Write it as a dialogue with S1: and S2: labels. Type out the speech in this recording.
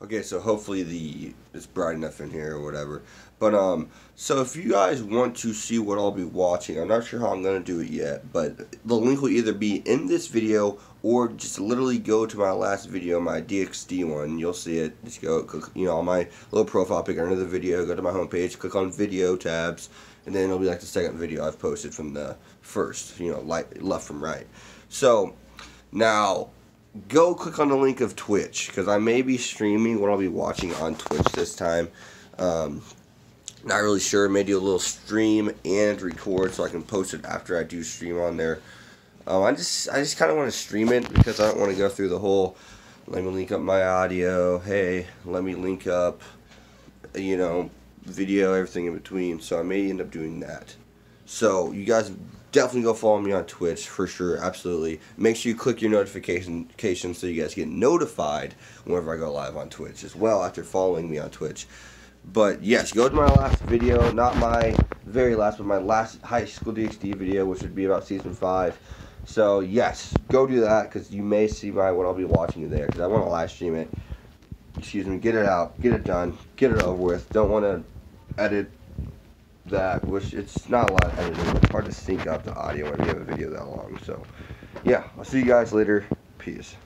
S1: Okay, so hopefully the it's bright enough in here or whatever. But um, so if you guys want to see what I'll be watching, I'm not sure how I'm gonna do it yet, but the link will either be in this video or just literally go to my last video, my DxD one. You'll see it. Just go, click, you know, on my little profile pic under the video. Go to my homepage, click on video tabs, and then it'll be like the second video I've posted from the first. You know, left from right. So now go click on the link of Twitch because I may be streaming what I'll be watching on Twitch this time. Um, not really sure. May do a little stream and record so I can post it after I do stream on there. Um, I just I just kind of want to stream it because I don't want to go through the whole. Let me link up my audio. Hey, let me link up, you know, video, everything in between. So I may end up doing that. So you guys definitely go follow me on Twitch for sure, absolutely. Make sure you click your notification so you guys get notified whenever I go live on Twitch as well after following me on Twitch. But yes, go to my last video, not my very last, but my last high school DxD video, which would be about season five. So yes, go do that because you may see my what I'll be watching you there because I want to live stream it. Excuse me, get it out, get it done, get it over with. Don't want to edit that, which it's not a lot of editing. It's hard to sync up the audio when you have a video that long. So, yeah, I'll see you guys later. Peace.